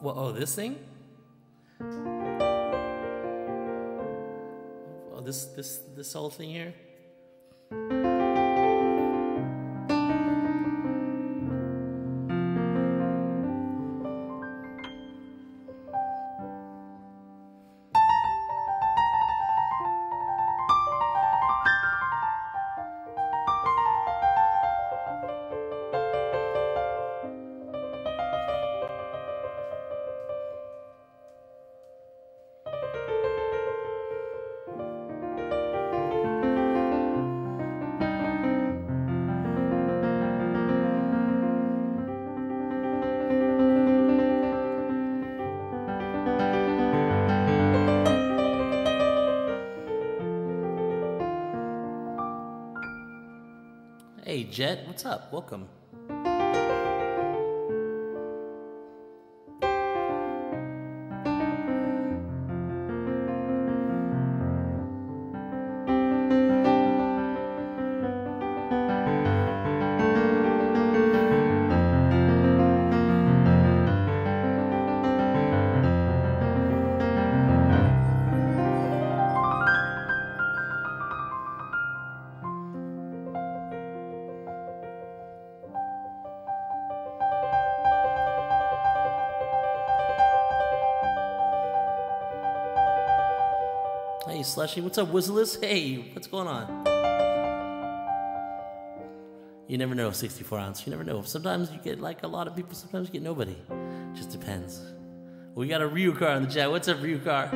What? Oh, this thing? Oh, this this this whole thing here. What's up? Welcome. What's up, Whistleist? Hey, what's going on? You never know, 64 ounce. You never know. Sometimes you get like a lot of people, sometimes you get nobody. Just depends. We got a Ryukar in the chat. What's up, Ryukar?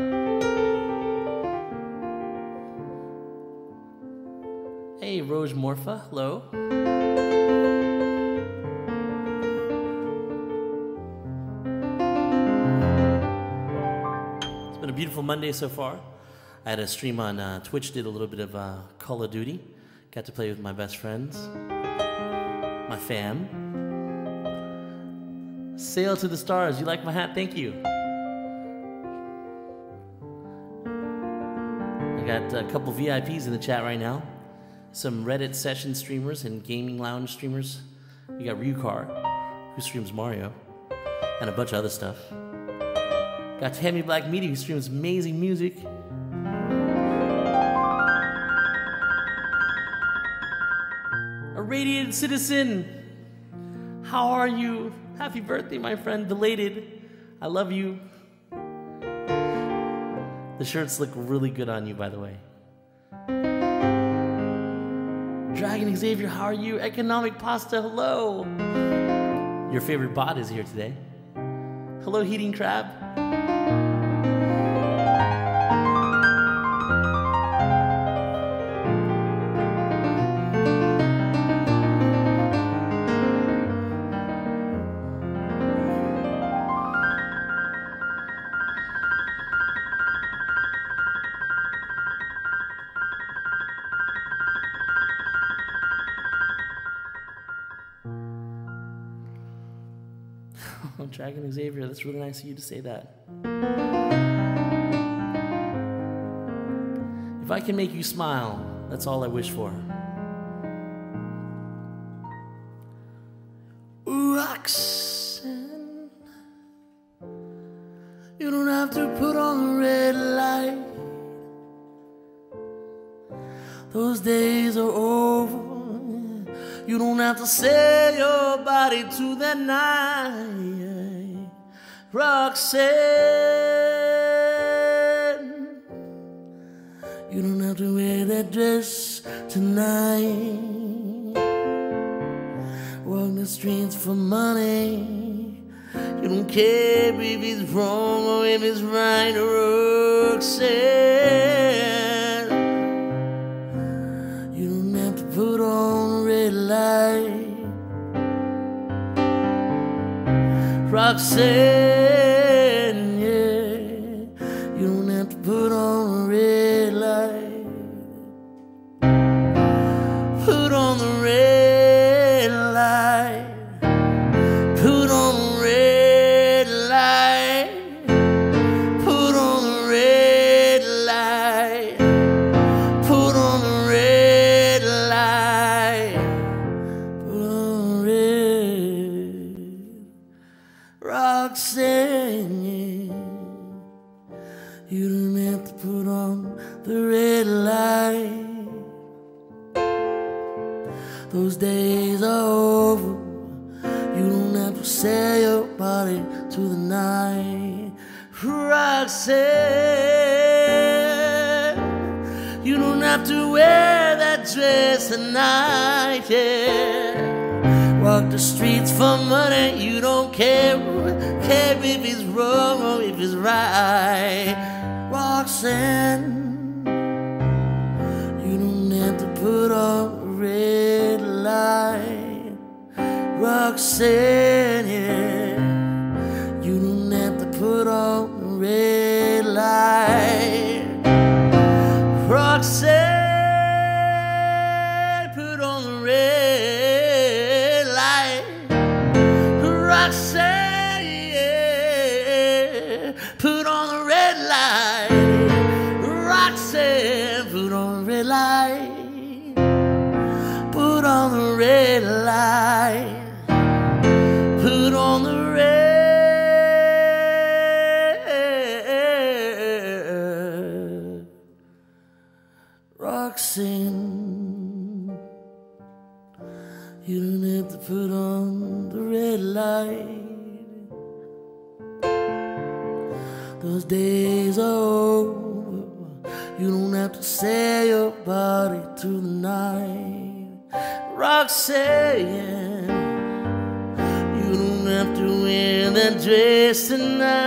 Hey, Rose Morpha. Hello. It's been a beautiful Monday so far. I had a stream on uh, Twitch, did a little bit of uh, Call of Duty. Got to play with my best friends, my fam. Sail to the stars. You like my hat? Thank you. I got a couple VIPs in the chat right now. Some Reddit session streamers and gaming lounge streamers. We got Ryukar, who streams Mario, and a bunch of other stuff. Got Tammy Black Media, who streams amazing music. Radiant citizen. How are you? Happy birthday, my friend. Belated. I love you. The shirts look really good on you, by the way. Dragon Xavier, how are you? Economic Pasta, hello. Your favorite bot is here today. Hello, Heating Crab. That's really nice of you to say that. If I can make you smile, that's all I wish for. Roxanne, you don't have to put on the red light. Those days are over. You don't have to sell Those days are over. You don't have to sell your body to the night. Roxanne, you don't have to wear that dress tonight. Yeah. Walk the streets for money, you don't care, care if it's wrong or if it's right. Roxanne. A red light, Roxanne. Yeah. You don't have to put on red days over. You don't have to sell your body to the night. Roxanne, you don't have to wear that dress tonight.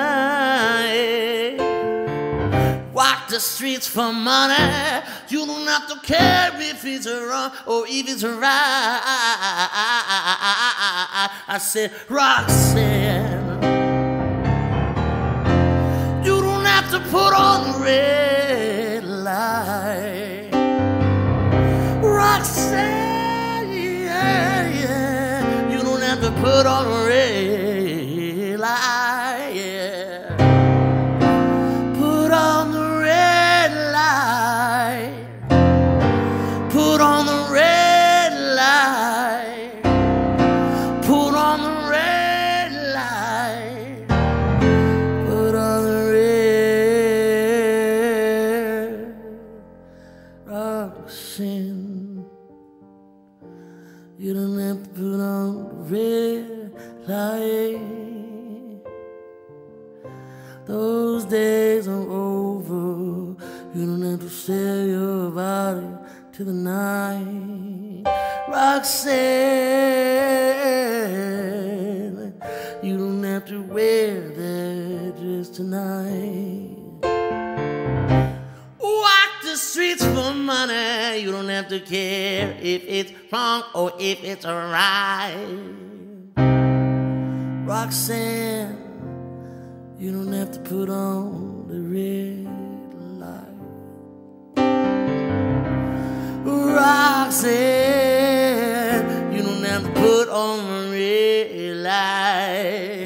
Walk the streets for money. You don't have to care if it's wrong or if it's right. I said, Roxanne. To put on the red light. Roxanne, yeah, yeah. You don't have to put on the red Those days are over. You don't have to sell your body to the night. Roxanne, you don't have to wear that dress tonight. Walk the streets for money. You don't have to care if it's wrong or if it's right. Roxanne, you don't have to put on the red light. Roxanne, you don't have to put on the red light.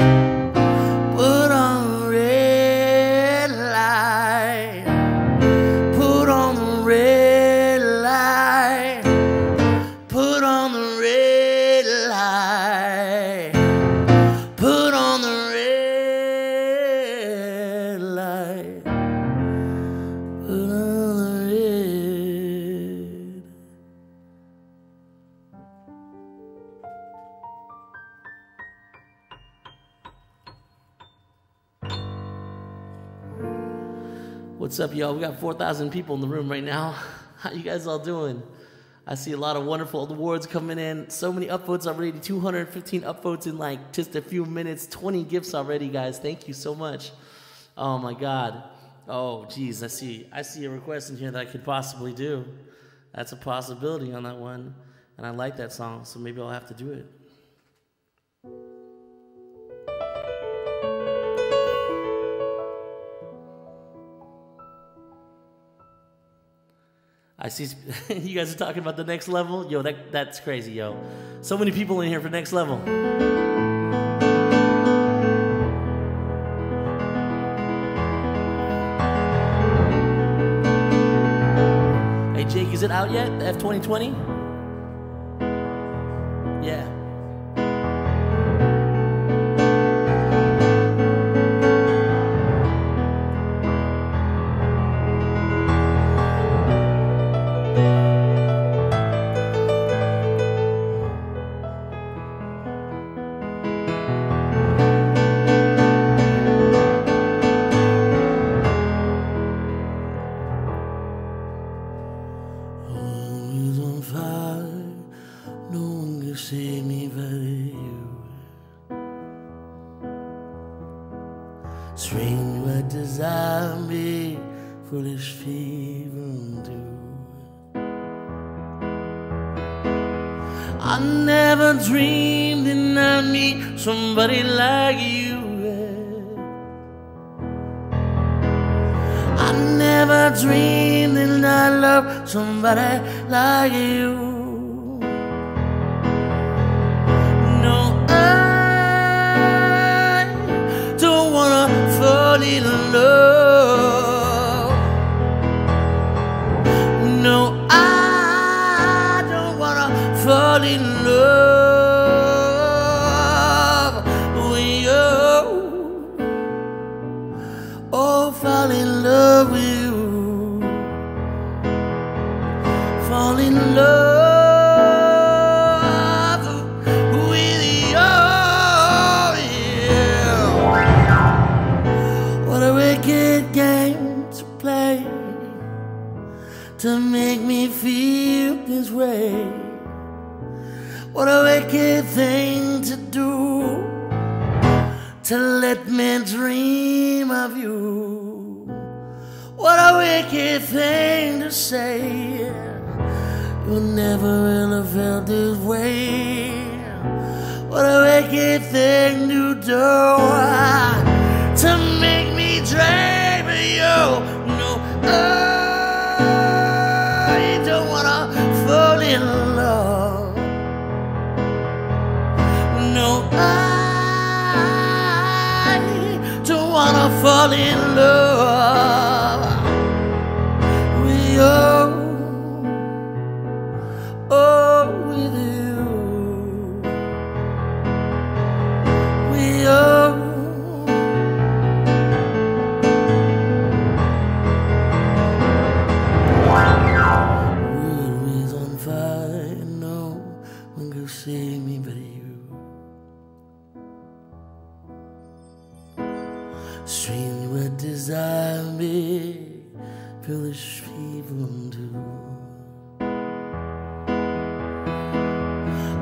What's up, y'all? We got 4,000 people in the room right now. How you guys all doing? I see a lot of wonderful awards coming in. So many upvotes already. 215 upvotes in like just a few minutes. 20 gifts already, guys. Thank you so much. Oh my God. Oh, geez. I see. I see a request in here that I could possibly do. That's a possibility on that one, and I like that song, so maybe I'll have to do it. I see you guys are talking about the next level. Yo, that that's crazy, yo. So many people in here for next level. Hey Jake, is it out yet? The F twenty twenty? Yeah.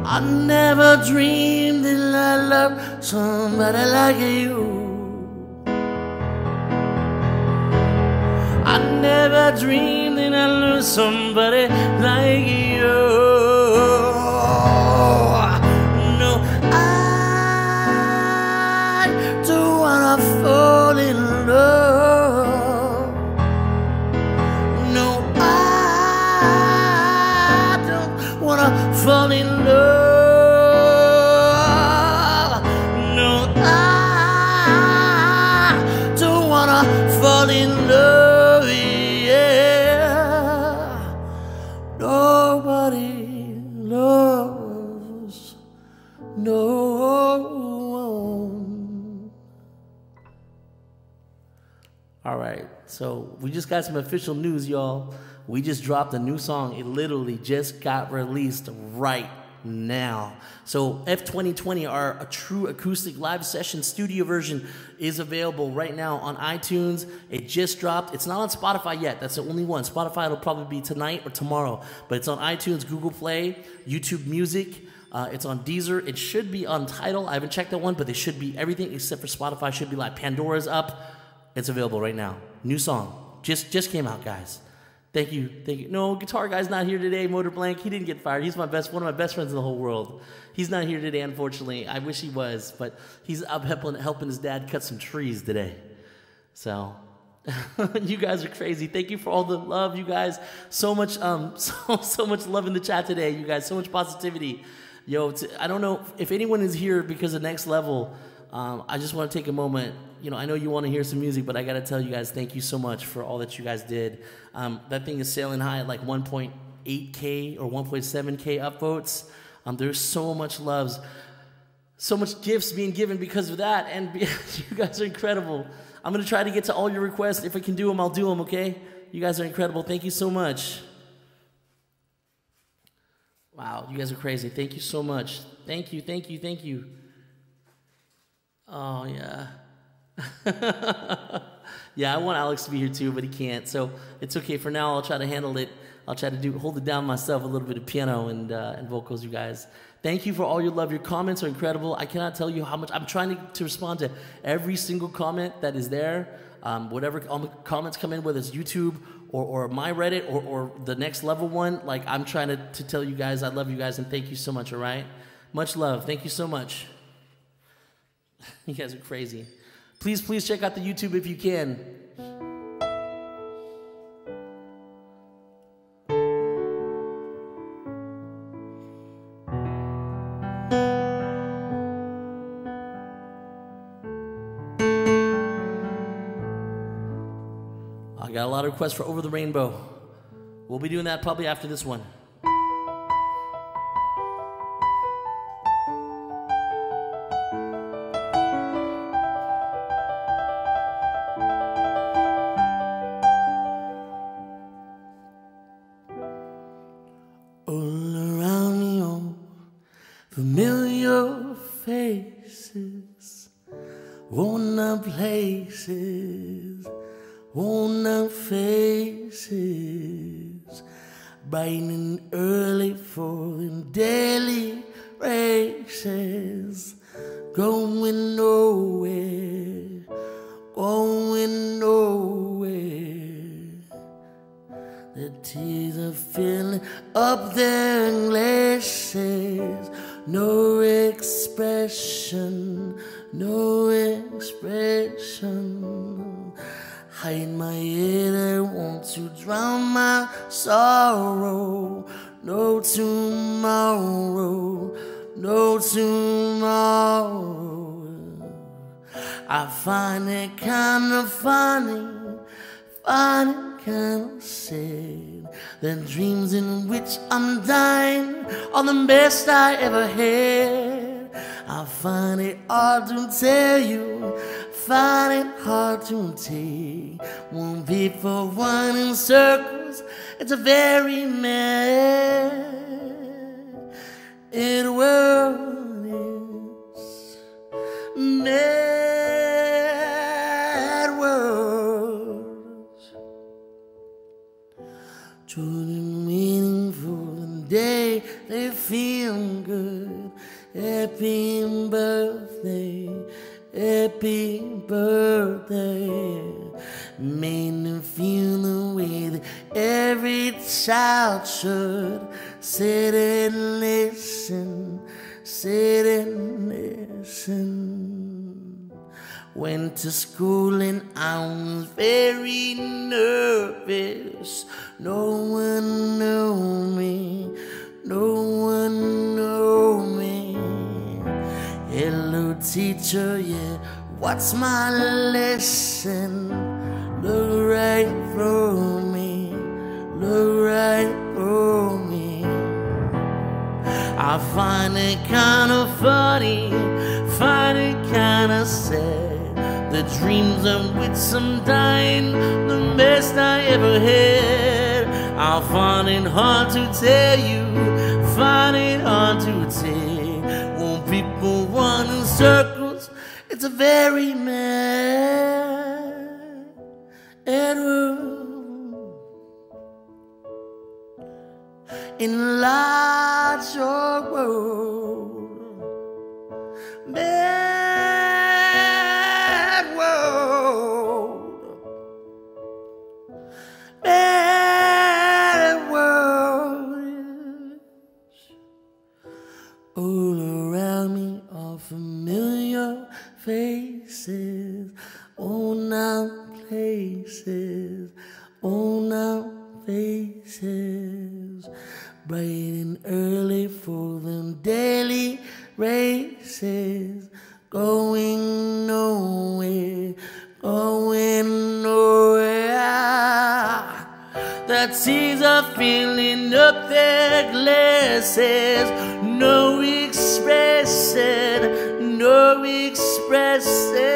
I never dreamed that I love somebody like you. I never dreamed that I'd lose somebody like you. Just got some official news, y'all. We just dropped a new song. It literally just got released right now. So F2020, our true acoustic live session studio version, is available right now on iTunes. It just dropped. It's not on Spotify yet. That's the only one. Spotify will probably be tonight or tomorrow, but it's on iTunes, Google Play, YouTube Music. Uh, it's on Deezer. It should be on Tidal. I haven't checked that one, but they should be everything except for Spotify should be live. Pandora's up. It's available right now. New song just just came out, guys. Thank you, thank you. No, guitar guy's not here today. Motor Blank, he didn't get fired. He's my best, one of my best friends in the whole world. He's not here today, unfortunately. I wish he was, but he's up helping, helping his dad cut some trees today. So, you guys are crazy. Thank you for all the love, you guys. So much, um, so so much love in the chat today, you guys. So much positivity. Yo, I don't know if anyone is here because of next level. Um, I just want to take a moment. You know, I know you want to hear some music, but I got to tell you guys, thank you so much for all that you guys did. Um, that thing is sailing high at like 1.8k or 1.7k upvotes. Um, there's so much loves, so much gifts being given because of that, and you guys are incredible. I'm gonna try to get to all your requests. If I can do them, I'll do them. Okay? You guys are incredible. Thank you so much. Wow, you guys are crazy. Thank you so much. Thank you, thank you, thank you. Oh, yeah. yeah, I want Alex to be here too, but he can't. So it's okay. For now, I'll try to handle it. I'll try to do hold it down myself a little bit of piano and uh, and vocals, you guys. Thank you for all your love. Your comments are incredible. I cannot tell you how much I'm trying to, to respond to every single comment that is there. Um, whatever comments come in, whether it's YouTube or, or my Reddit or, or the next level one, like I'm trying to, to tell you guys I love you guys and thank you so much, all right? Much love. Thank you so much. you guys are crazy. Please, please check out the YouTube if you can. I got a lot of requests for Over the Rainbow. We'll be doing that probably after this one. Ever had. I find it hard to tell you find it hard to take. One people one in circles, it's a very mad it feel the way that every child should. Sit and listen, sit and listen. Went to school and I was very nervous. No one knew me, no one knew me. Hello, teacher, yeah. What's my lesson? Look right through me, look right through me. I find it kind of funny, find it kind of sad. The dreams of which I'm dying, the best I ever had. I find it hard to tell you, find it hard to tell people run in circles. It's a very mad world. Enlarge your world. Bad world. Bad world. Oh, familiar faces, on our places, on our faces, bright and early for them daily races, going nowhere, going nowhere. That seas are filling up their glasses, no expression, no expressing.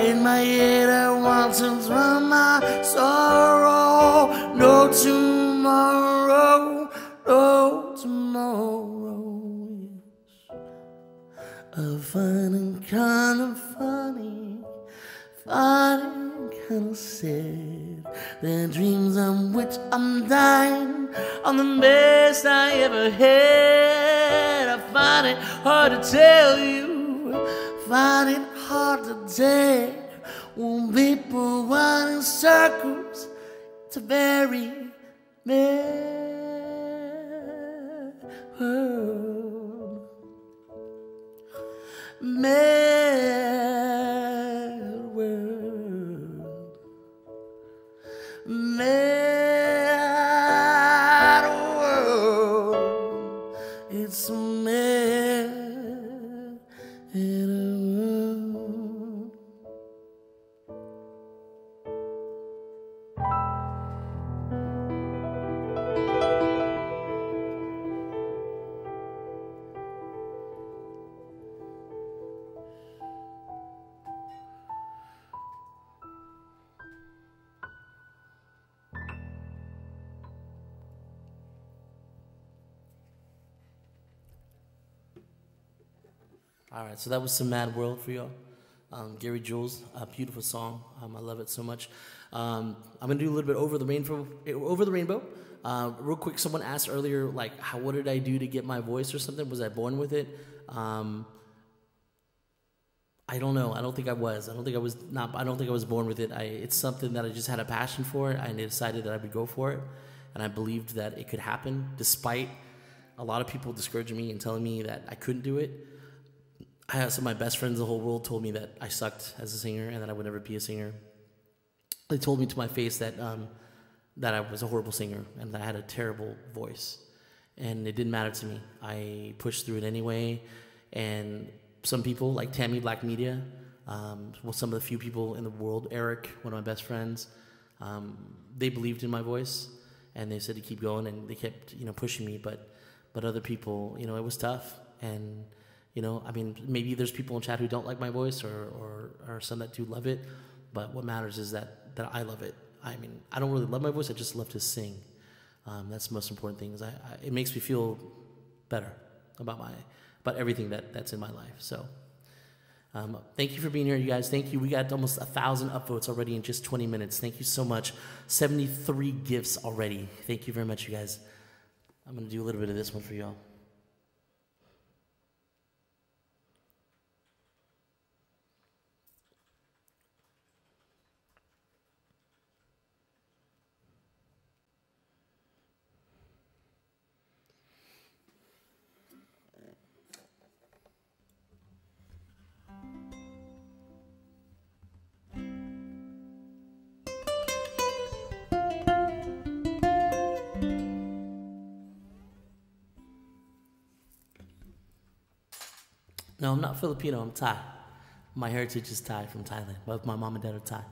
In my head want to drown my sorrow. No tomorrow, no tomorrow. I find it kind of funny, funny kind of sad. The dreams on which I'm dying are the best I ever had. I find it hard to tell you, find it hard to tell. When people run in circles, it's a very mad world. Mad right, so that was some Mad World for y'all. Um, Gary Jules, a beautiful song. Um, I love it so much. Um, I'm gonna do a little bit over the rainbow. Over the rainbow. Uh, real quick, someone asked earlier, like, how what did I do to get my voice or something? Was I born with it? Um, I don't know. I don't think I was. I don't think I was not. I don't think I was born with it. I, it's something that I just had a passion for. I decided that I would go for it, and I believed that it could happen, despite a lot of people discouraging me and telling me that I couldn't do it. I had some of my best friends in the whole world told me that I sucked as a singer and that I would never be a singer. They told me to my face that um, that I was a horrible singer and that I had a terrible voice, and it didn't matter to me. I pushed through it anyway, and some people like Tammy Black Media, um, well, some of the few people in the world, Eric, one of my best friends, um, they believed in my voice, and they said to keep going, and they kept you know pushing me. But but other people, you know, it was tough, and you know, I mean, maybe there's people in chat who don't like my voice, or or, or some that do love it. But what matters is that that I love it. I mean, I don't really love my voice. I just love to sing. Um, that's the most important thing. Is I, I, it makes me feel better about my about everything that that's in my life. So. Um, thank you for being here, you guys. Thank you. We got almost a thousand upvotes already in just 20 minutes. Thank you so much. 73 gifts already. Thank you very much, you guys. I'm gonna do a little bit of this one for y'all. No, I'm not Filipino. I'm Thai. My heritage is Thai from Thailand. Both my mom and dad are Thai.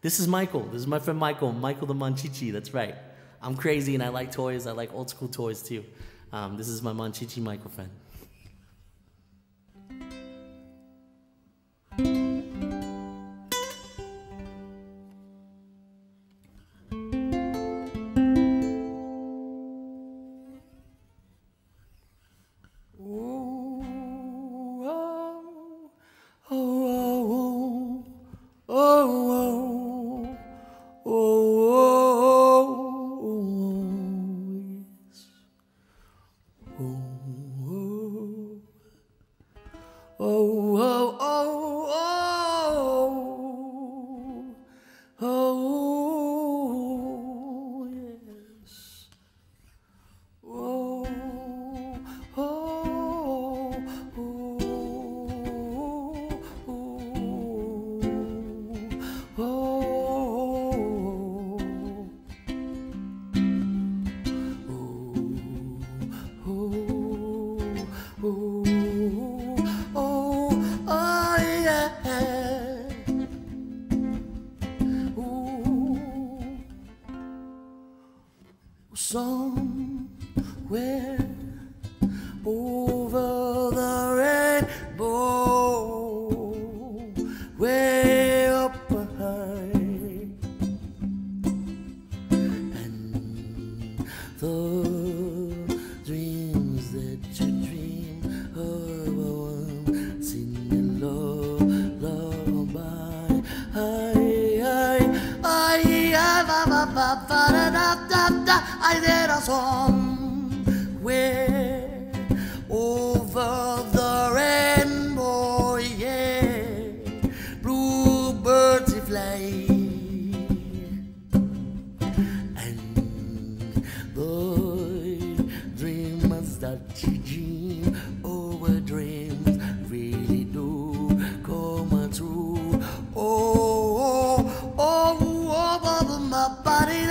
This is Michael. This is my friend Michael. Michael the Monchhichi. That's right. I'm crazy and I like toys. I like old school toys too. Um, this is my Monchhichi Michael friend.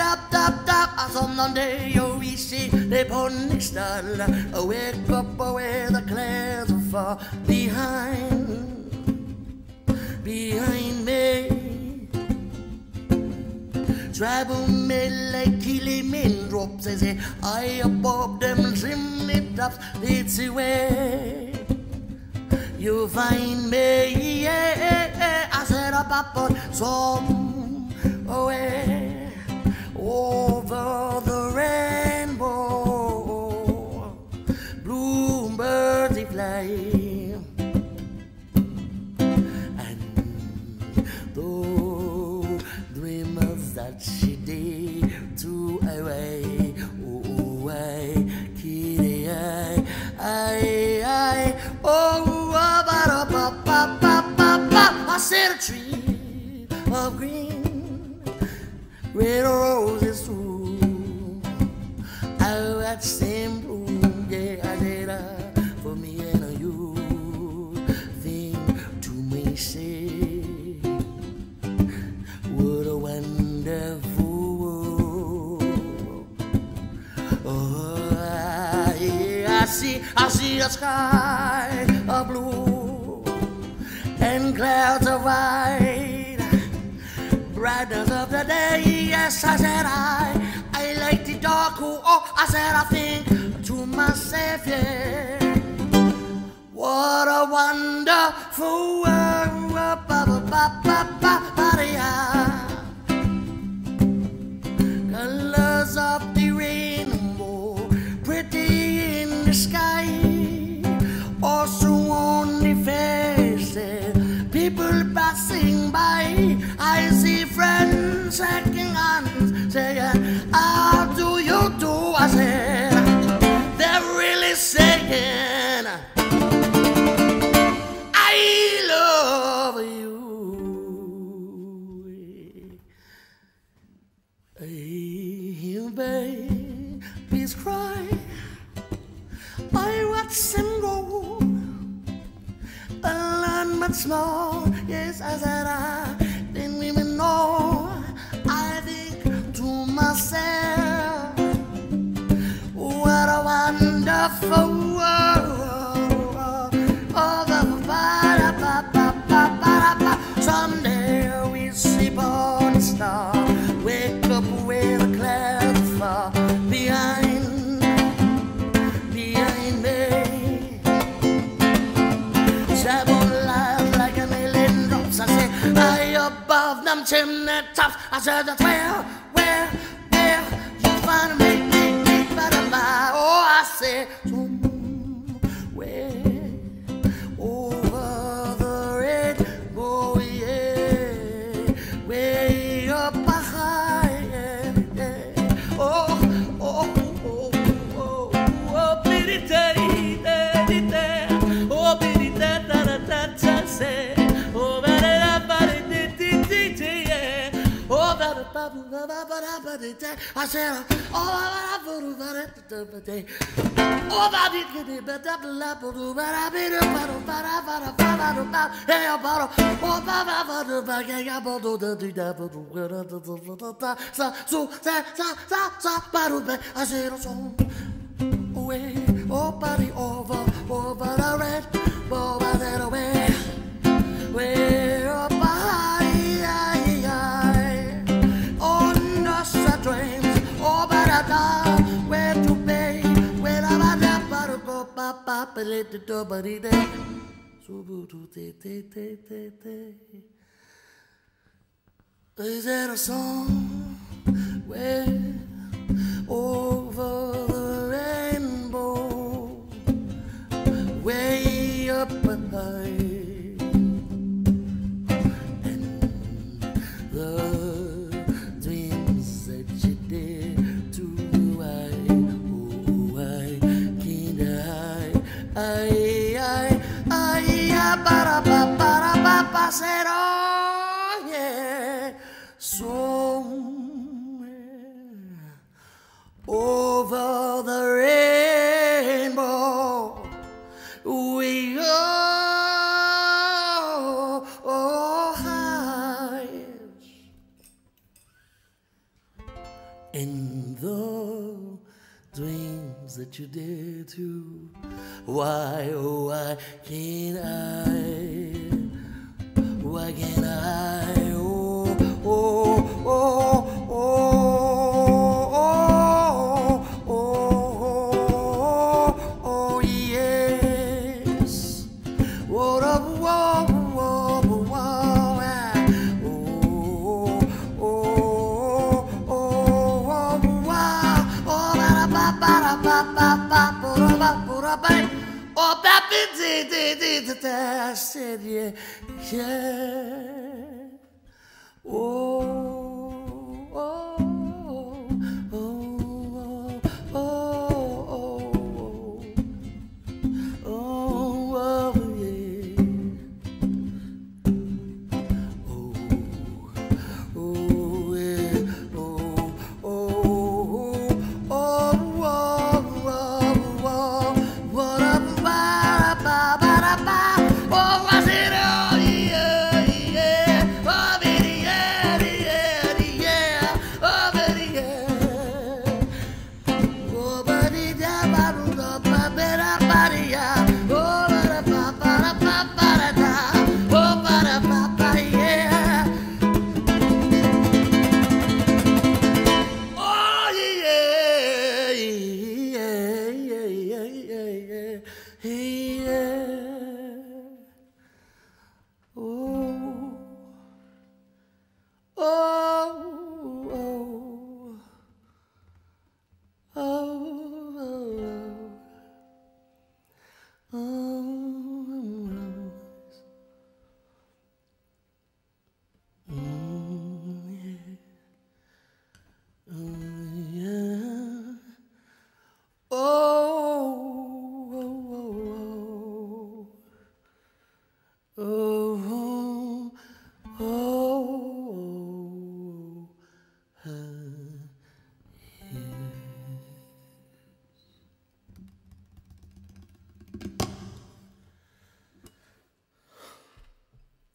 Body, tap, tap, on Monday, you oh, we see the pony star. Wake up where the clouds are far behind, behind me. Travel me like killing men drops as I above them chimney tops. It's the way you find me. Yeah, I said up up on some away over the rainbow. Bluebirds they fly. And though dreamers that she did to away, oh, I, kitty, I, I, I, oh, ba, da, ba, ba, ba, ba, ba. I said a tree of green, red roses too. I watched them bloom, yeah, I did, uh, for me and you. Think to me, say, what a wonderful world. Oh, I see, I see a sky of blue and clouds of white. Brightness of the day, yes, I said I, I like the dark. Oh, I said I think to myself, yeah. What a wonderful world. Ba, ba, ba, ba, ba, ba, yeah. Colors of the rainbow, pretty in the sky. Also on the faces, people passing by. I see friends shaking hands, saying, How do you do? I said, They're really saying, I love you. Hey, babies cry. I watch them go. A land but small. Yes, I said I didn't even know. I think to myself, what a wonderful world. I said, I said, oh, ba ba ba ba da da da da. Oh, ba di di di ba da ba la ba do ba da bi do ba do ba da ba da ba ba do ba. Hey, ba do, oh, ba ba ba do ba ga ga ba do da di da ba do ga da da da da da da. Sa su sa sa sa sa ba do ba. I said, song away, oh body over, over the red, over that away, way it te te te te te. Is that a song where over the rainbow, way up high, said, oh yeah, somewhere over the rainbow we go oh, highest in the dreams that you dare to why oh why can't I? Why can't I did, did, did, did, I said, yeah, yeah.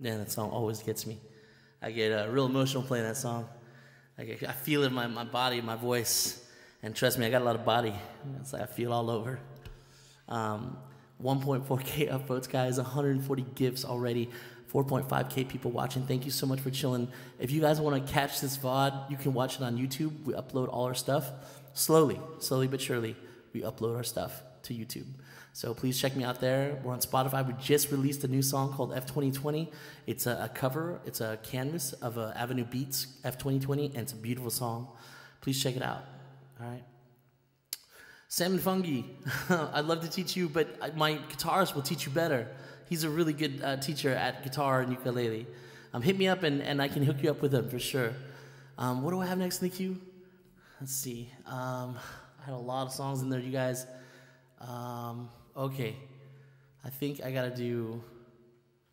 Yeah, that song always gets me. I get uh, real emotional playing that song. Like I feel it in my, my body, my voice, and trust me, I got a lot of body. It's like I feel all over. Um, 1.4k upvotes, guys. 140 gifs already. 4.5k people watching. Thank you so much for chilling. If you guys want to catch this VOD, you can watch it on YouTube. We upload all our stuff slowly, slowly but surely. We upload our stuff to YouTube. So please check me out there. We're on Spotify. We just released a new song called F2020. It's a, a cover, it's a canvas of uh, Avenue Beats F2020, and it's a beautiful song. Please check it out. All right. Salmon Fungi, I'd love to teach you, but my guitarist will teach you better. He's a really good uh, teacher at guitar and ukulele. Um, hit me up and, and I can hook you up with him for sure. Um, what do I have next in the queue? Let's see. Um, I had a lot of songs in there, you guys. Um, okay. I think I gotta do.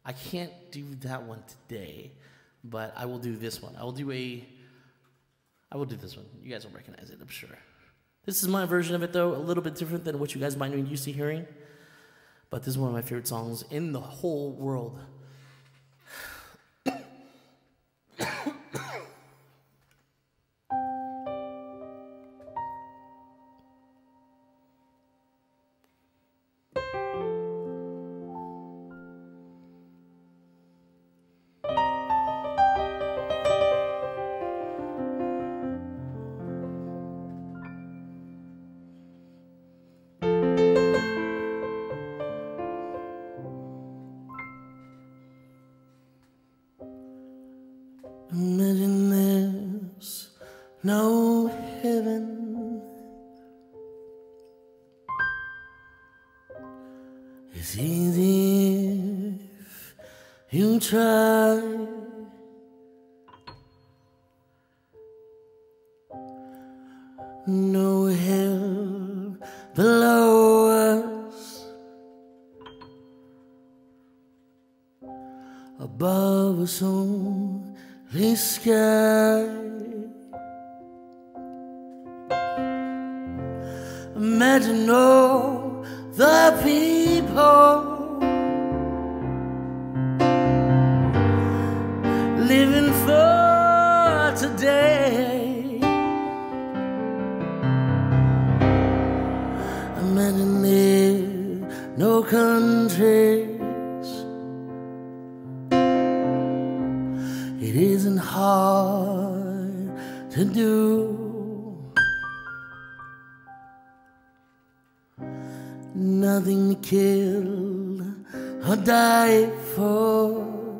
I can't do that one today, but I will do this one. I will do a. I will do this one. You guys will recognize it, I'm sure. This is my version of it, though, a little bit different than what you guys might be used to hearing. But this is one of my favorite songs in the whole world. Try. Or die for.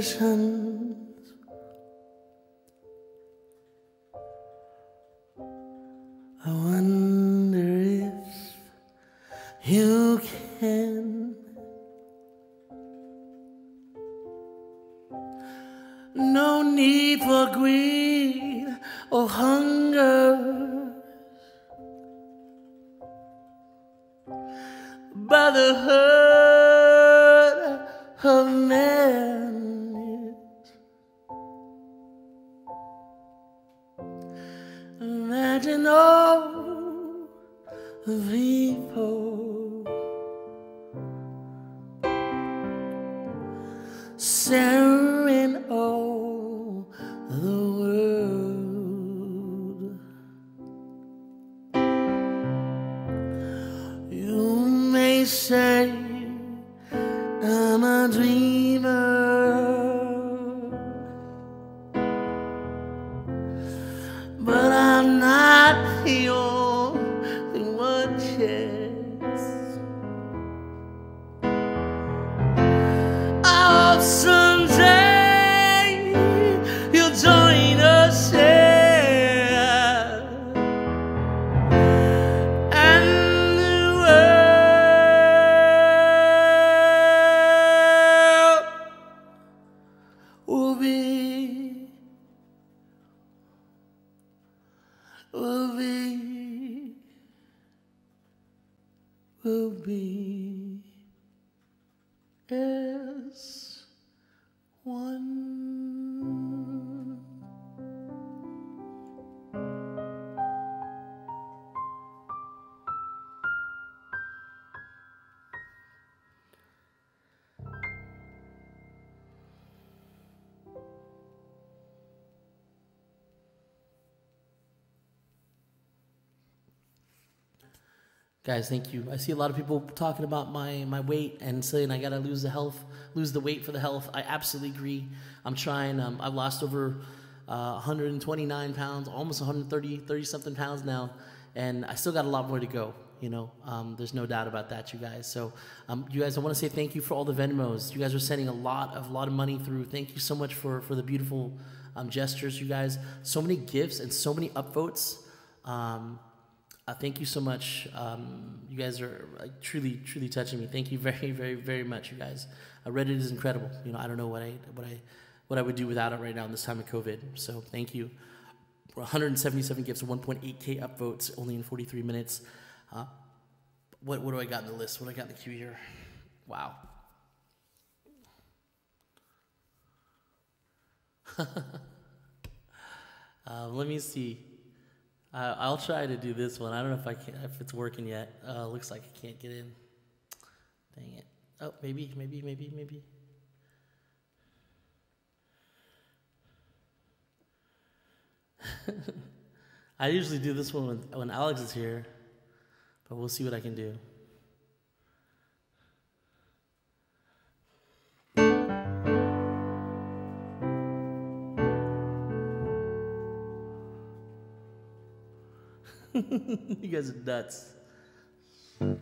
No Guys, thank you. I see a lot of people talking about my, my weight and saying I gotta lose the health, lose the weight for the health. I absolutely agree. I'm trying. Um, I've lost over uh, 129 pounds, almost 130, 30 something pounds now, and I still got a lot more to go. You know, um, there's no doubt about that, you guys. So, um, you guys, I want to say thank you for all the Venmos. You guys are sending a lot of lot of money through. Thank you so much for for the beautiful um, gestures, you guys. So many gifts and so many upvotes. Um, uh, thank you so much. Um, you guys are like, truly, truly touching me. Thank you very, very, very much, you guys. Uh, Reddit is incredible. You know, I don't know what I, what I, what I would do without it right now in this time of COVID. So thank you. 177 gifts, 1.8k upvotes, only in 43 minutes. Uh, what, what do I got in the list? What do I got in the queue here? Wow. uh, let me see. Uh, I'll try to do this one. I don't know if I can, if it's working yet. Uh, looks like I can't get in. Dang it. Oh, maybe, maybe, maybe, maybe. I usually do this one when, when Alex is here, but we'll see what I can do. you guys are nuts. Let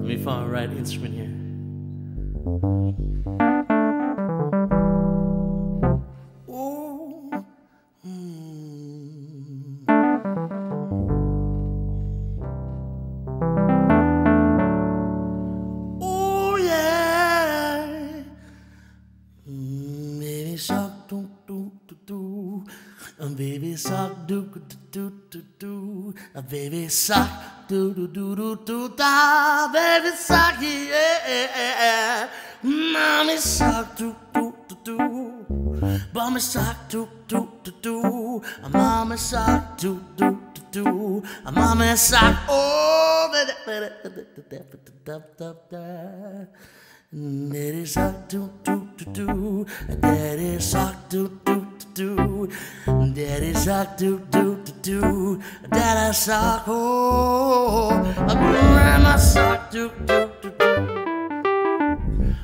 me find the right instrument here. do do do do da baby suck yeah, yeah, yeah. mommy suck do do do do mommy suck do do do do mommy suck do do do do mommy suck oh baby baby baby baby baby Daddy sock do do do do, Daddy sock do do do. Daddy sock do do do do. Daddy sock oh. Grandma sock do do do do.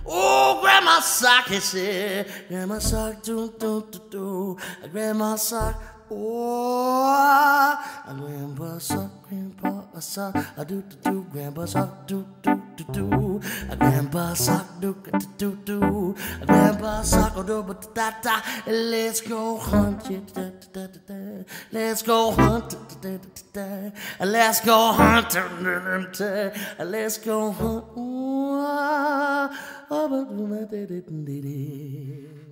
Oh, grandma sock is it? Grandma sock do do do do. Grandma sock. Oh, grandpa sock, grandpa sock, I do do do, grandpa sock do do do do, grandpa sock do do do do, grandpa sock do do da da. Let's go hunt, da da da da. Let's go hunt, da da da da. Let's go hunt, da da da. Let's go hunt. Ah, ah, ba, da, da, da, da.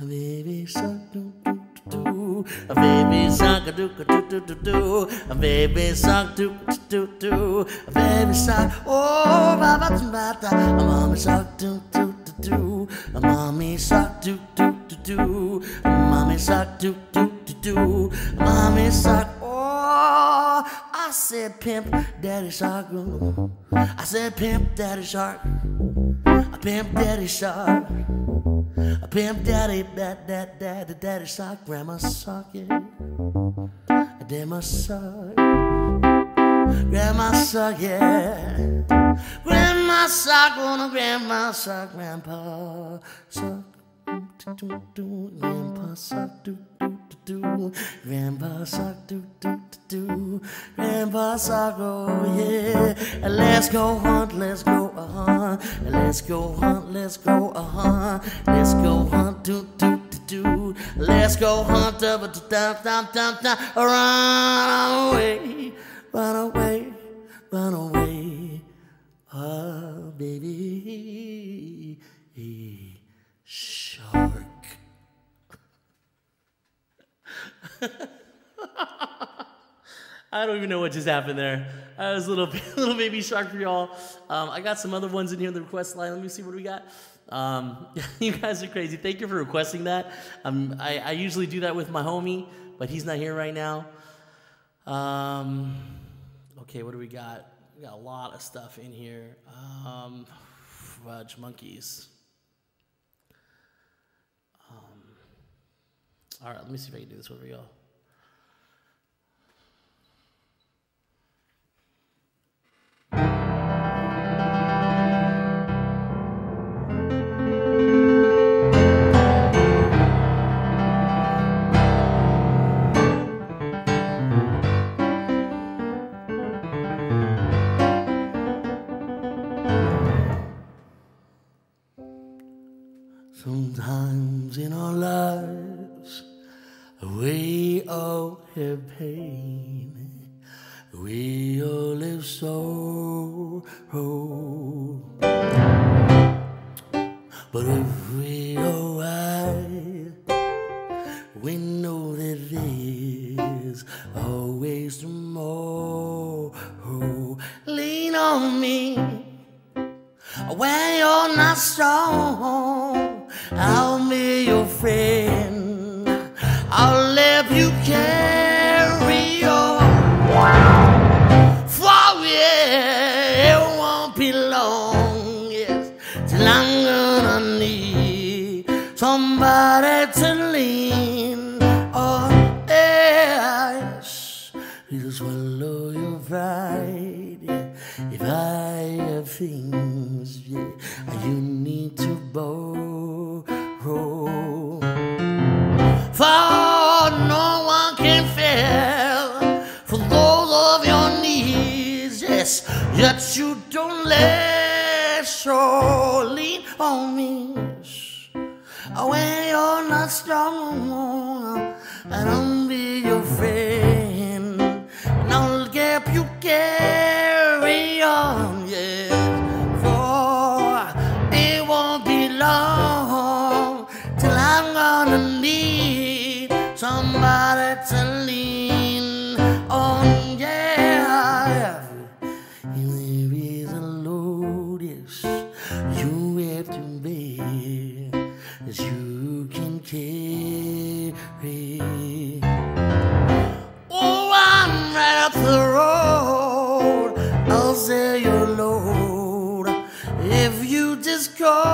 Baby shark do do do do. A baby shark do do do do do. A baby shark do do do do. A baby shark oh ba ba ba. A mommy shark do do do do. A mommy shark do do do do. A mommy shark do do do do. A mommy shark oh. I said pimp, daddy shark. I said pimp, daddy shark. A pimp, daddy shark. A pimp daddy, dad, dad, dad, daddy sock, grandma sock, yeah. Grandma sock, grandma sock, yeah. Grandma sock on a grandma sock, grandpa sock. Do do sock do do do do. Sock do do do do. Sock, oh yeah. Let's go hunt, let's go uh huh. Let's go hunt, let's go uh huh. Let's go hunt do do do do. Let's go hunt up a down down down down. Run away, run away, run away. Ah, baby, shark. I don't even know what just happened there. I was a little, little baby shark for y'all. Um, I got some other ones in here in the request line. Let me see what we got. Um, you guys are crazy. Thank you for requesting that. Um, I, I usually do that with my homie, but he's not here right now. Um, okay, what do we got? We got a lot of stuff in here. Um, fudge monkeys. All right, let me see if I can do this. Where we go?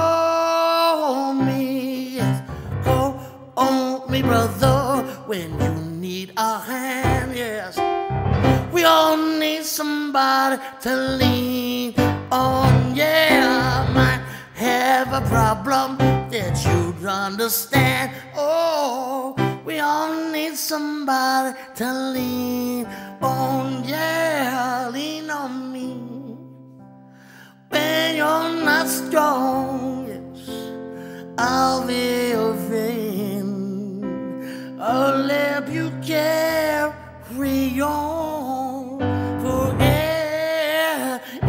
Call me. Yes, Call on me, brother, when you need a hand. Yes, we all need somebody to lean on. Yeah, I might have a problem that you'd understand. Oh, we all need somebody to lean on. Yeah, lean on me when you're not strong. Yes, I'll be your friend. I'll help you carry on. For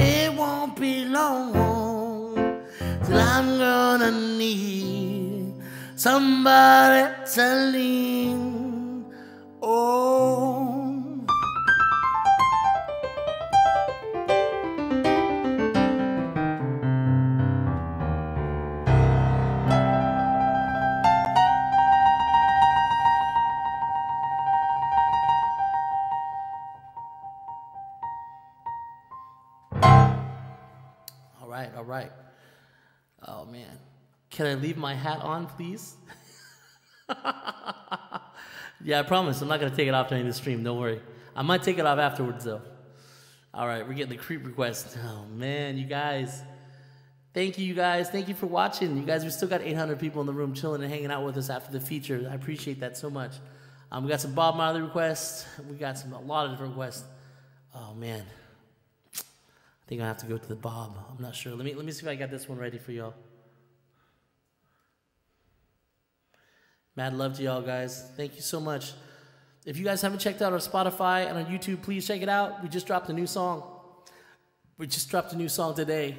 it won't be long till I'm gonna need somebody to lean on. Right. Oh man. Can I leave my hat on, please? yeah, I promise. I'm not gonna take it off during the stream. Don't worry. I might take it off afterwards though. All right, we're getting the creep request. Oh man, you guys. Thank you, you guys. Thank you for watching. You guys, we still got 800 people in the room chilling and hanging out with us after the feature. I appreciate that so much. Um, we got some Bob Marley requests. We got some a lot of different requests. Oh man, think I have to go to the Bob. I'm not sure. Let me let me see if I got this one ready for y'all. Mad love to y'all guys. Thank you so much. If you guys haven't checked out our Spotify and our YouTube, please check it out. We just dropped a new song. We just dropped a new song today.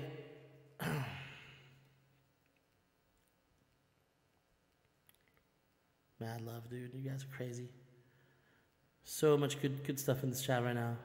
Mad love, dude. You guys are crazy. So much good good stuff in this chat right now.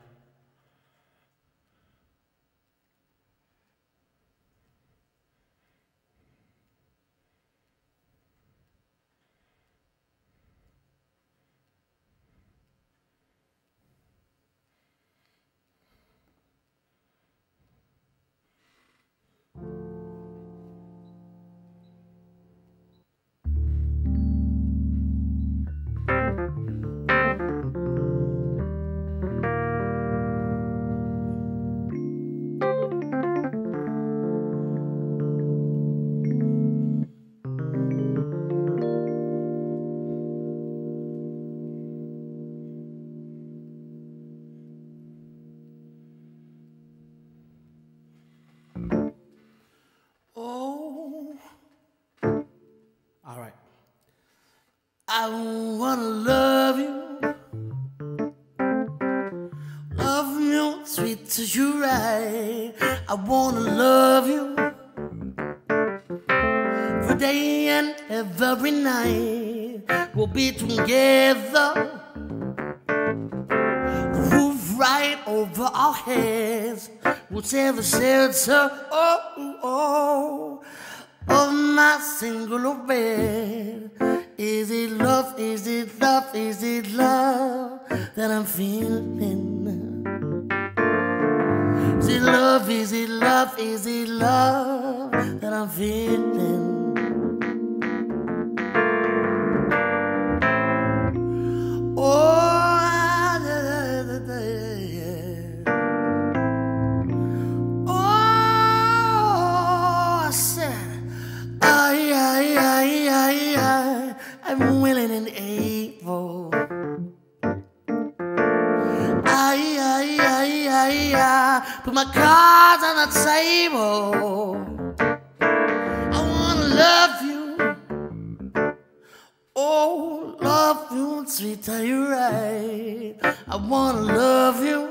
I wanna love you. Love you, oh, sweet as you right. I wanna love you. For day and every night. We'll be together. The roof right over our heads. We'll tell the shelter, oh, oh, of my single bed. Is it love, is it love that I'm feeling? Is it love, is it love, is it love that I'm feeling? Put my cards on the table. I wanna love you. Oh, love you, sweet, are you right? I wanna love you.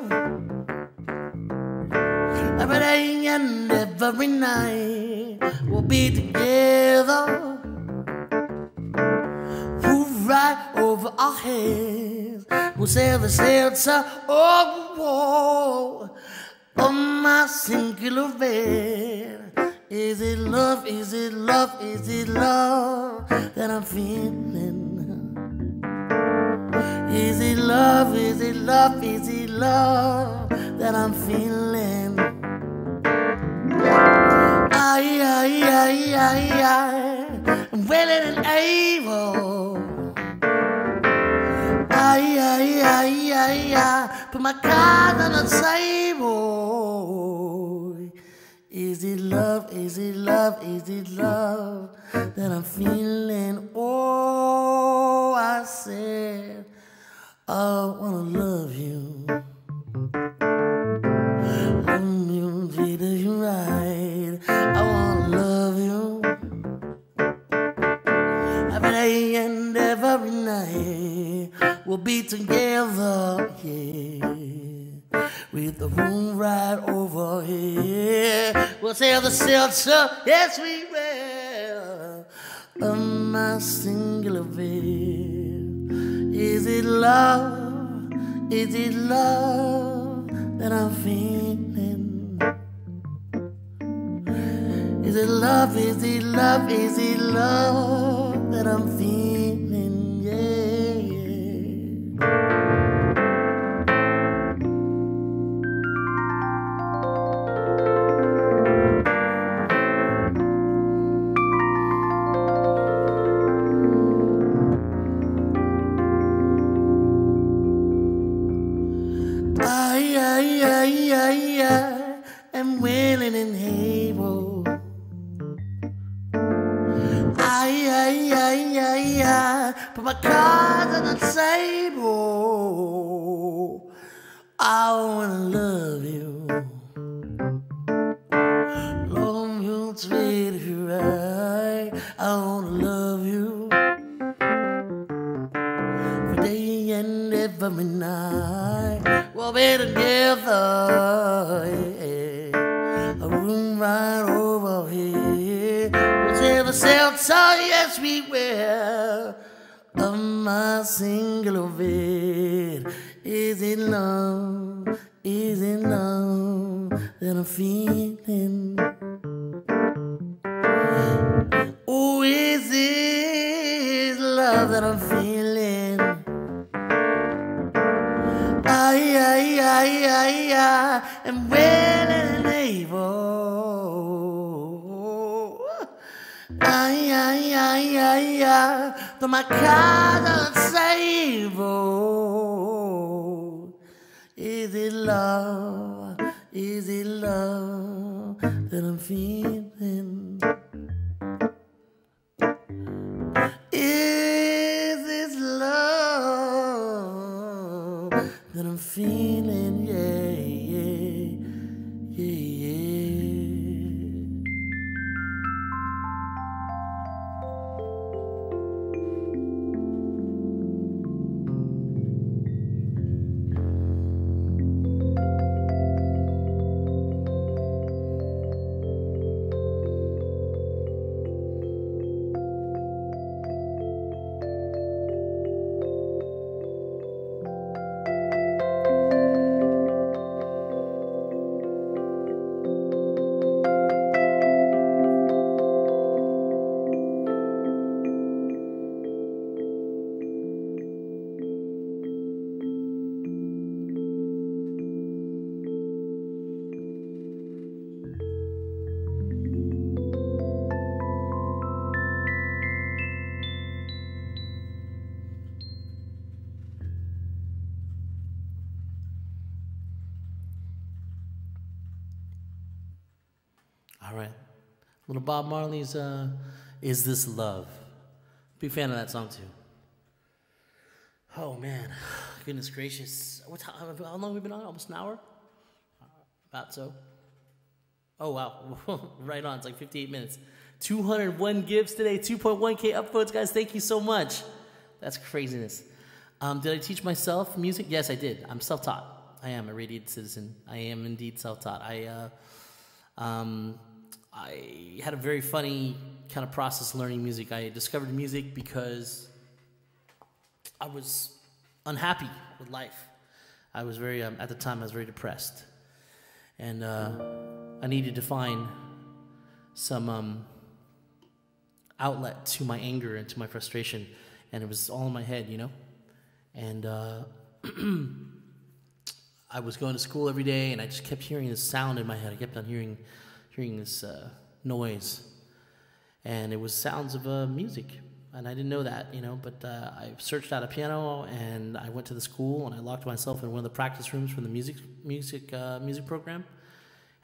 Every day and every night we'll be together. Right over our heads. We'll sail the oh, oh, on my singular bed. Is it love? Is it love? Is it love that I'm feeling? Is it love? Is it love? Is it love that I'm feeling? Ay, ay, ay, ay, ay, I'm willing and able. Ay, ay, ay, ay, ay, put my cards on the table. Is it love? Is it love? Is it love that I'm feeling? Oh, I said, I wanna love you. We'll be together, yeah. With the room right over here, we'll sail the shelter, yes we will. Of my singular bed, is it love? Is it love that I'm feeling? Is it love? Is it love? Is it love that I'm feeling? Yeah. yeah. My cards on the table. I wanna love you. Love you, treat you right. I wanna love you. Every day and every night. We'll be together. Yeah. A room right over here. We'll shelter, yes we will. Of my single bed. Is it love? Is it love that I'm feeling? Oh, is it love that I'm feeling? Ay, ay, ay, ay, ay, and willing Is it love? Is it love that I'm feeling? Is this love that I'm feeling? Bob Marley's uh, Is This Love? Big fan of that song too. Oh man, goodness gracious. What time, how long have we been on? Almost an hour? About so. Oh wow, right on. It's like 58 minutes. 201 gifts today, 2.1k upvotes, guys. Thank you so much. That's craziness. Um, did I teach myself music? Yes, I did. I'm self-taught. I am a radiant citizen. I am indeed self-taught. I uh, um, I had a very funny kind of process learning music. I discovered music because I was unhappy with life. I was very, um, at the time, I was very depressed. And uh, I needed to find some um, outlet to my anger and to my frustration. And it was all in my head, you know? And uh, I was going to school every day and I just kept hearing this sound in my head. I kept on hearing, hearing this uh, noise. And it was sounds of uh, music. And I didn't know that, you know, but uh, I searched out a piano and I went to the school and I locked myself in one of the practice rooms for the music, music, uh, music program.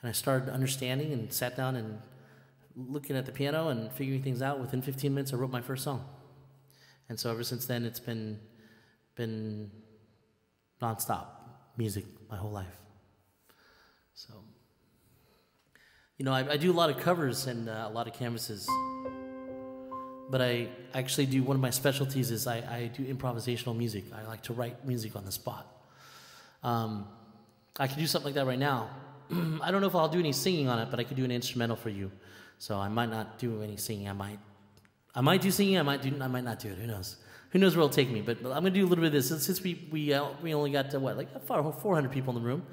And I started understanding and sat down and looking at the piano and figuring things out. Within 15 minutes, I wrote my first song. And so ever since then, it's been, been nonstop music my whole life. So, you know, I, I do a lot of covers and uh, a lot of canvases, but I actually do one of my specialties is I, I do improvisational music. I like to write music on the spot. Um, I could do something like that right now. I don't know if I'll do any singing on it, but I could do an instrumental for you. So I might not do any singing. I might, I might do singing. I might do. I might not do it. Who knows? Who knows where it'll take me? But I'm gonna do a little bit of this since, since we we uh, we only got to what like 400 people in the room.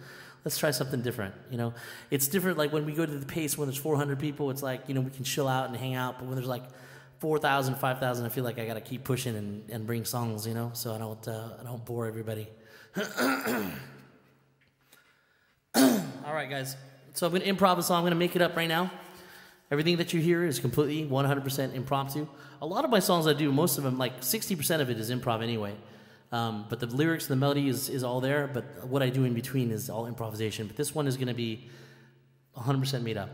Let's try something different. You know, it's different. Like when we go to the pace when there's 400 people, it's like you know we can chill out and hang out. But when there's like 4,000, 5,000, I feel like I gotta keep pushing and, and bring songs. You know, so I don't uh, I don't bore everybody. All right, guys. So I'm gonna improv a song. I'm gonna make it up right now. Everything that you hear is completely 100% impromptu. A lot of my songs I do, most of them, like 60% of it is improv anyway. Um, but the lyrics and the melody is, is all there, but what I do in between is all improvisation. But this one is going to be 100% made up.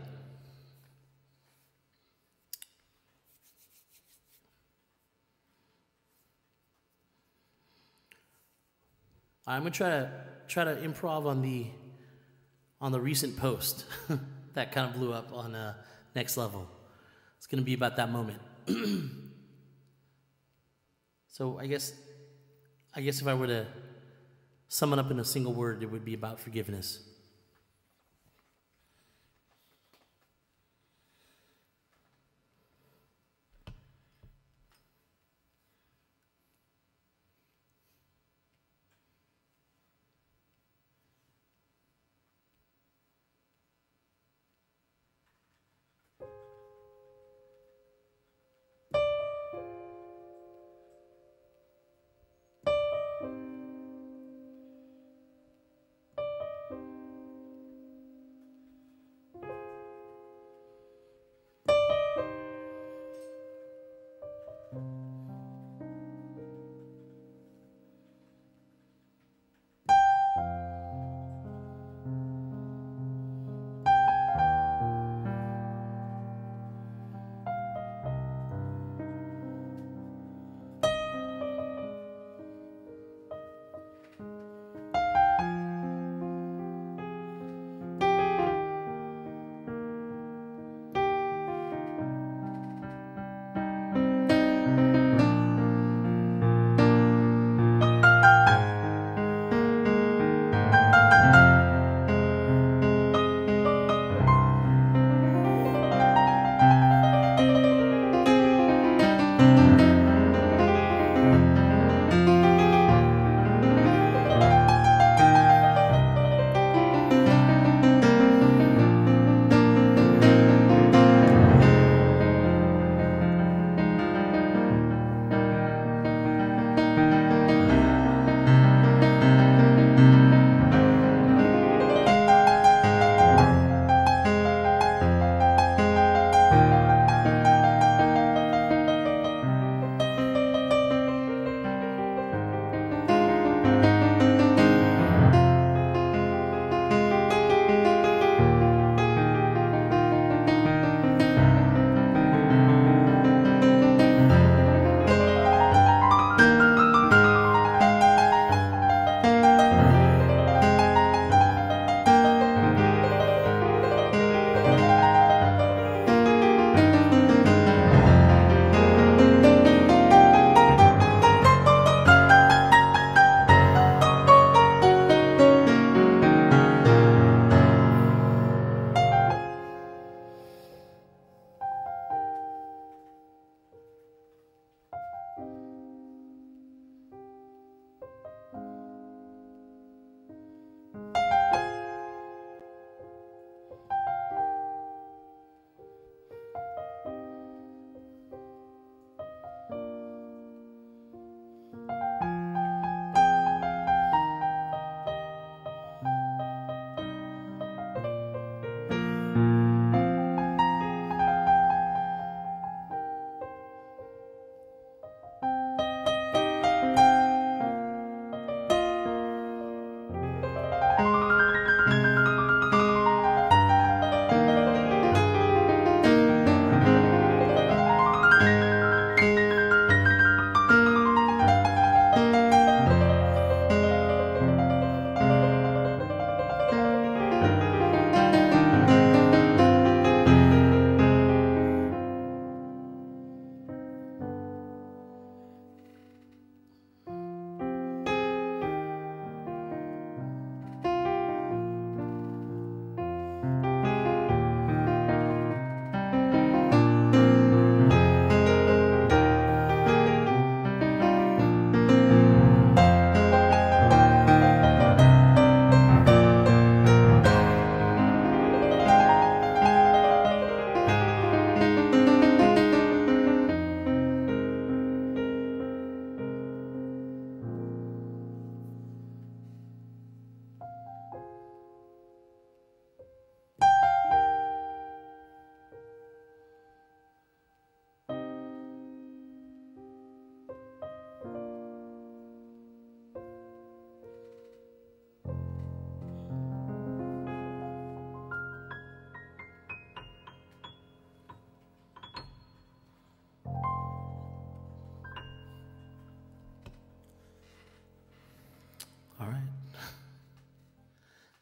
I'm gonna try to try to improv on the on the recent post that kind of blew up on uh, next level. It's gonna be about that moment. so I guess I guess if I were to sum it up in a single word, it would be about forgiveness.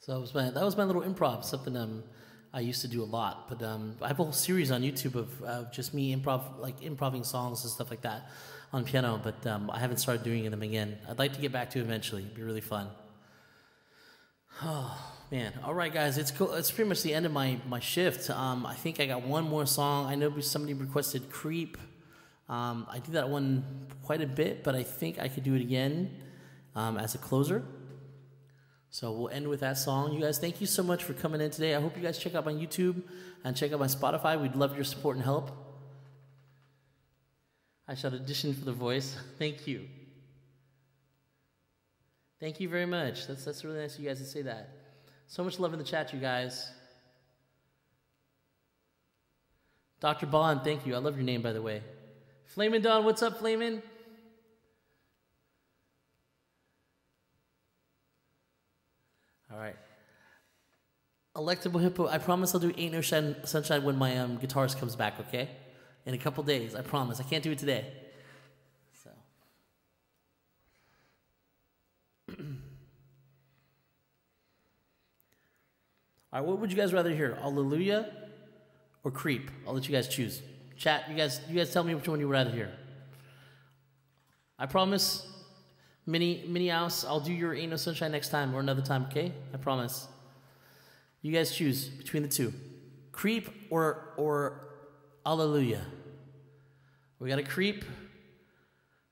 So that was my that was my little improv, something um I used to do a lot. But um I have a whole series on YouTube of, just me improv like improving songs and stuff like that on piano. But um, I haven't started doing them again. I'd like to get back to it eventually. It'd be really fun. Oh man! All right, guys, it's cool. It's pretty much the end of my my shift. Um, I think I got one more song. I know somebody requested "Creep." Um, I do that one quite a bit, but I think I could do it again um, as a closer. So we'll end with that song. You guys, thank you so much for coming in today. I hope you guys check out my YouTube and check out my Spotify. We'd love your support and help. I shall audition for the voice. Thank you. Thank you very much. That's, that's really nice of you guys to say that. So much love in the chat, you guys. Dr. Bond, thank you. I love your name, by the way. Flamin' Don, what's up, Flamin'? All right. Electable Hippo, I promise I'll do Ain't No Shine, Sunshine when my um, guitarist comes back, okay? In a couple days, I promise. I can't do it today. So. All right, what would you guys rather hear? Hallelujah or Creep? I'll let you guys choose. Chat, you guys, you guys tell me which one you would rather hear. I promise Mini Mini House, I'll do your Ain't No Sunshine next time or another time, okay? I promise. You guys choose between the two. Creep or or alleluia. We got a creep.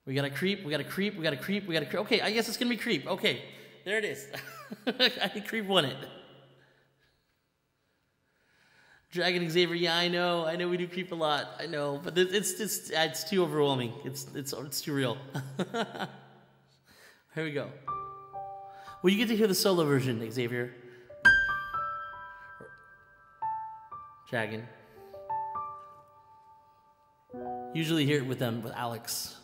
We got a creep. We got a creep. We got a creep. We got a creep. Okay, I guess it's gonna be creep. Okay, there it is. I think creep won it. Dragon Xavier, yeah, I know, I know we do creep a lot, I know, but it's it's it's too overwhelming. It's it's it's too real. Here we go. Well, you get to hear the solo version, Xavier. Dragon. Usually hear it with them with Alex.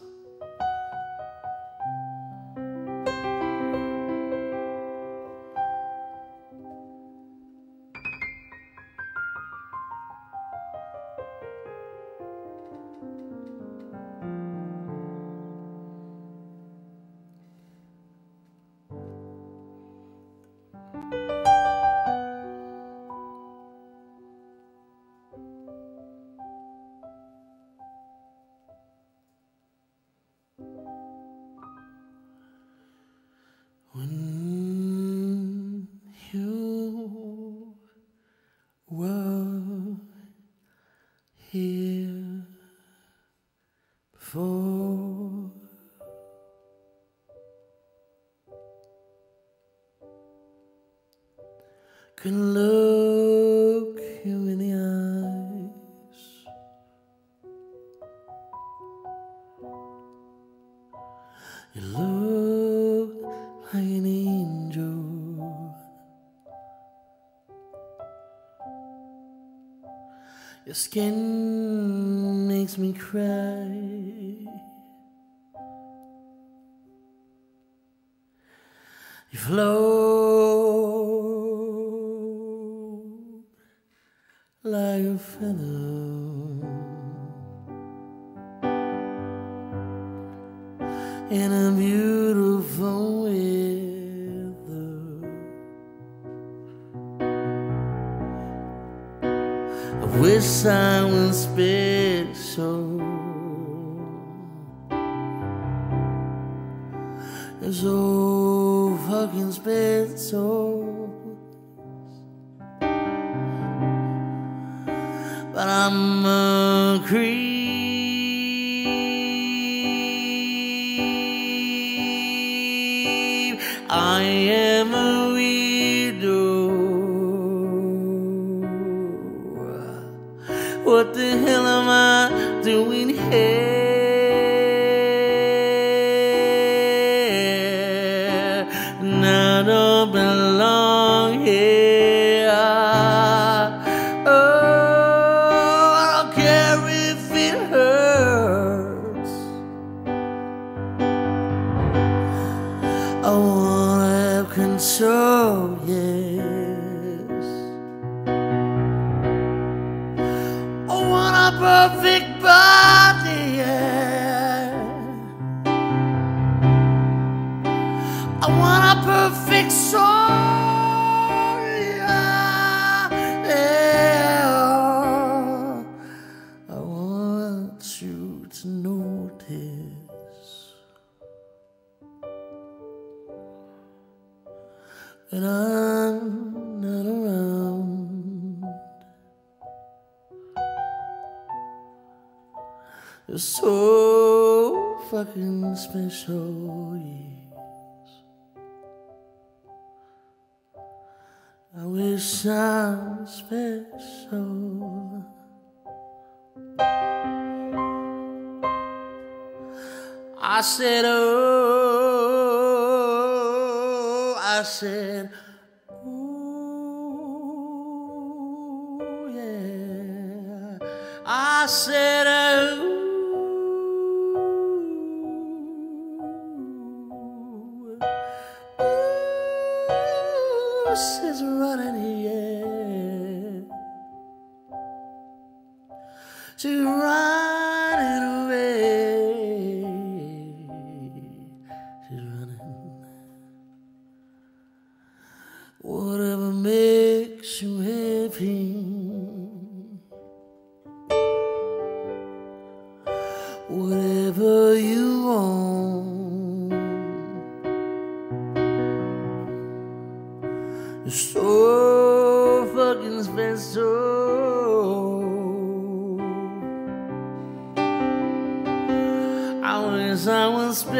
I'm a creep.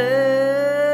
Yeah.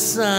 Sun.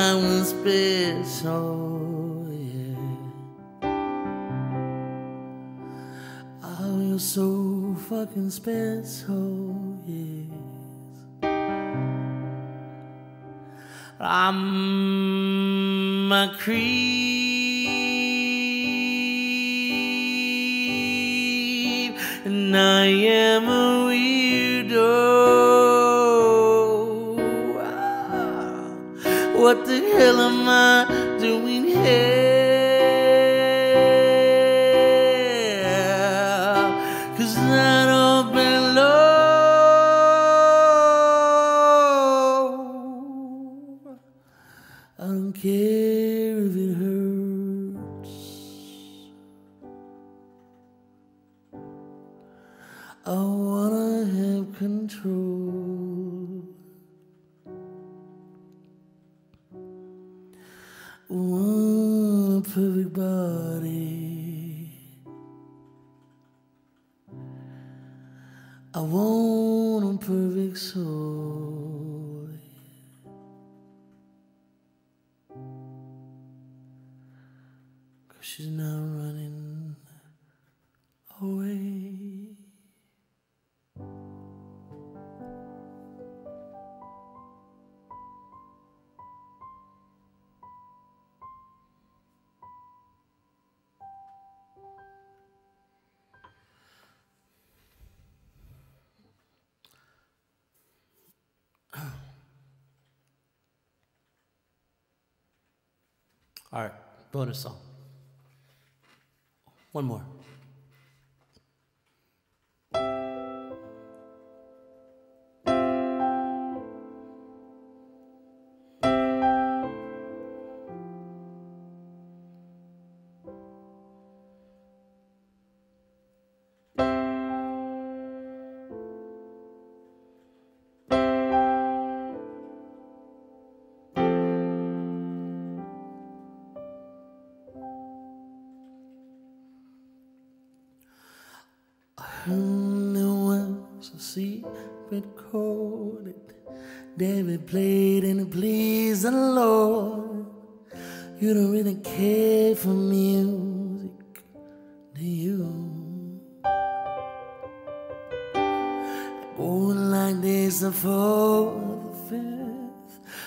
I want a perfect soul. Cause she's not go song. One more.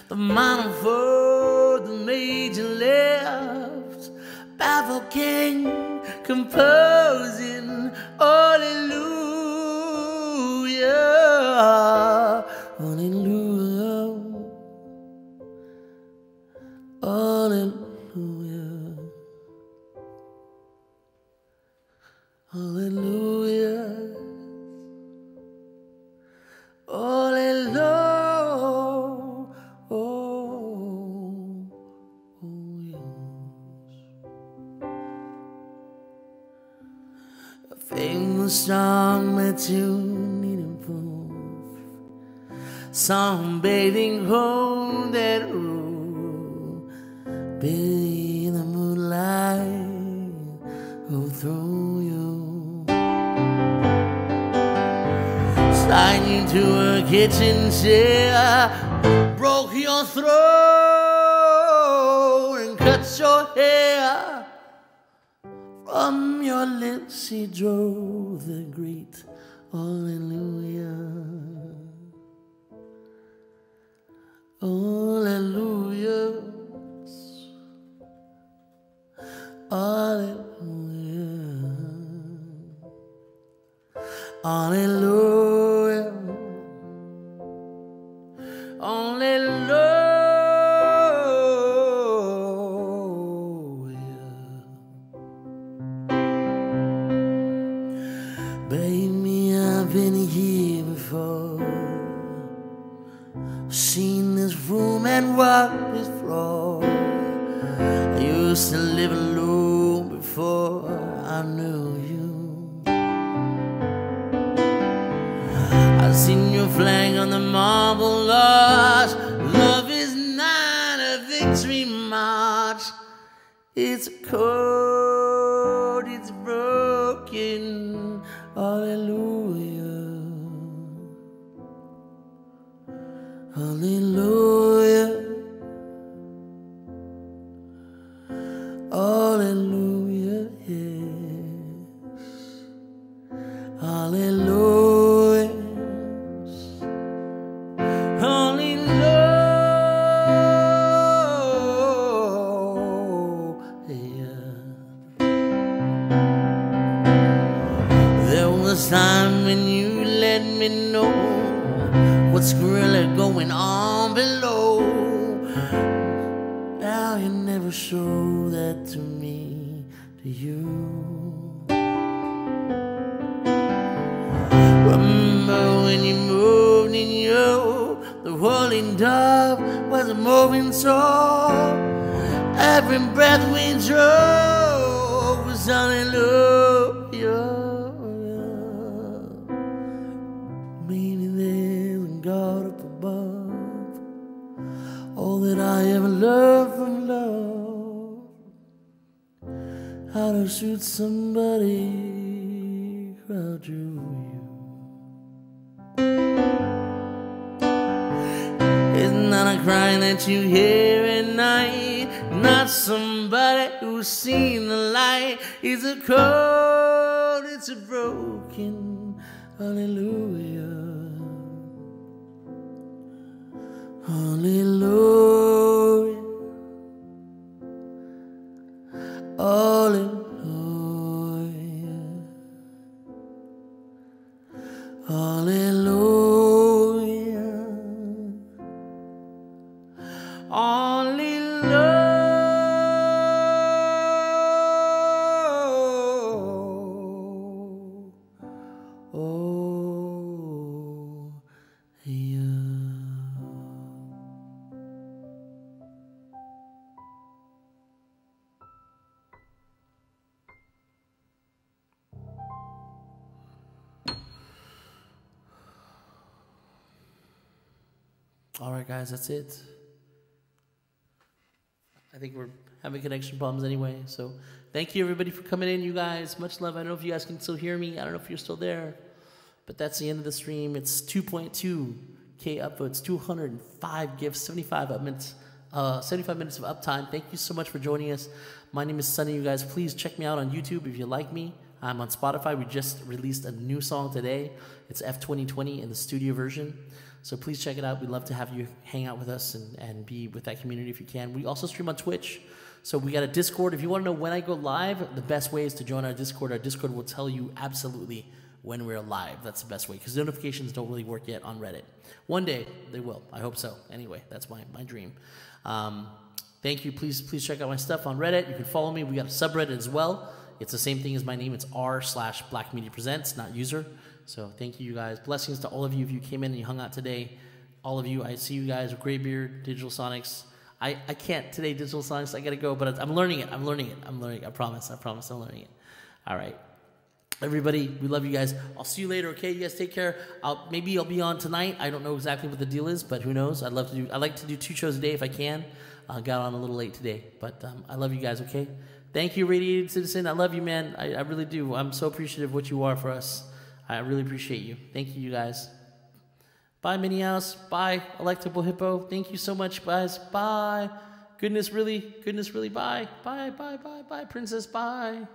The minor fourth, your hair. From your lips he drove the great Hallelujah. Hallelujah. Hallelujah. Hallelujah. Hallelujah. And walked this floor. I used to live alone before I knew you. I've seen your flag on the marble arch. Love is not a victory march. It's cold, it's broken. Hallelujah. What's really going on below. Now you never show that to me, to you? Remember when you moved in you, the rolling dove was a moving soul. Every breath we drove was hallelujah. Learned from love, how to shoot somebody who drew you. It's not a cry that you hear at night, not somebody who's seen the light. It's a cold, it's a broken hallelujah. Hallelujah. Hallelujah. Guys, that's it. I think we're having connection problems anyway. So thank you everybody for coming in, you guys. Much love. I don't know if you guys can still hear me. I don't know if you're still there, but that's the end of the stream. It's 2.2k upvotes, 205 gifts, 75 minutes, uh, 75 minutes of uptime. Thank you so much for joining us. My name is Sunny. You guys, please check me out on YouTube if you like me. I'm on Spotify. We just released a new song today. It's F2020 in the studio version. So please check it out. We'd love to have you hang out with us and, and be with that community if you can. We also stream on Twitch. So we got a Discord. If you want to know when I go live, the best way is to join our Discord. Our Discord will tell you absolutely when we're live. That's the best way because notifications don't really work yet on Reddit. One day they will. I hope so. Anyway, that's my, my dream. Um, thank you. Please please check out my stuff on Reddit. You can follow me. We got a subreddit as well. It's the same thing as my name. It's r slash Black Media Presents, not user. So thank you, you guys. Blessings to all of you if you came in and you hung out today. All of you, I see you guys. Graybeard, Digital Sonics. I, I can't today, Digital Sonics. I gotta go, but I'm learning it. I'm learning it. I'm learning. I promise. I promise. I'm learning it. All right. Everybody, we love you guys. I'll see you later. Okay, you guys take care. I'll maybe I'll be on tonight. I don't know exactly what the deal is, but who knows? I'd love to do. I like to do two shows a day if I can. I uh, got on a little late today, but um, I love you guys. Okay. Thank you, Radiated Citizen. I love you, man. I, I really do. I'm so appreciative of what you are for us. I really appreciate you. Thank you, you guys. Bye, Minnie House. Bye, Electable Hippo. Thank you so much, guys. Bye. Goodness, really. Goodness, really. Bye. Bye, bye, bye, bye, Princess. Bye.